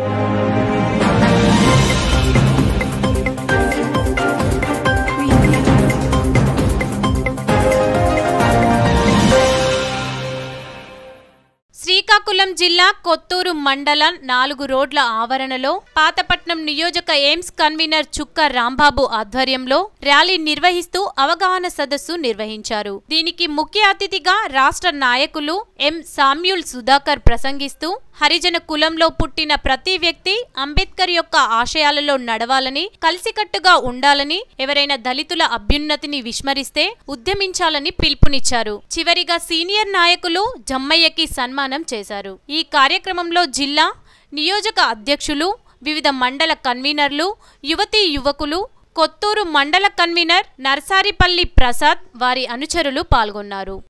Thank you. Srikakulam జిల్లా కొత్తూరు మండలం నాలుగు రోడ్ల ఆవరణలో పాతపట్నం నియోజక ఎయిమ్స్ కన్వీనర్ చుక్క రాంబాబు ఆధ్వర్యంలో ర్యాలీ నిర్వహిస్తూ అవగాహన సదస్సు నిర్వహించారు. దీనికి ముఖ్య అతిథిగా రాష్ట్ర నాయకులు ఎం సామ్యూల్ సుధాకర్ ప్రసంగిస్తూ హరిజన కులంలో పుట్టిన ప్రతి వ్యక్తి అంబేద్కర్ యొక్క ఆశయాలలో నడవాలని కలిసికట్టుగా ఉండాలని ఎవరైనా దళితుల అభ్యున్నతిని విస్మరిస్తే ఉద్యమించాలని పిలుపునిచ్చారు. చివరిగా సీనియర్ నాయకులు జమ్మయ్యకి సన్మానం చేశారు. ఈ కార్యక్రమంలో జిల్లా నియోజక అధ్యక్షులు వివిధ మండల కన్వీనర్లు యువతీ యువకులు కొత్తూరు మండల కన్వీనర్ నర్సారిపల్లి ప్రసాద్ వారి అనుచరులు పాల్గొన్నారు.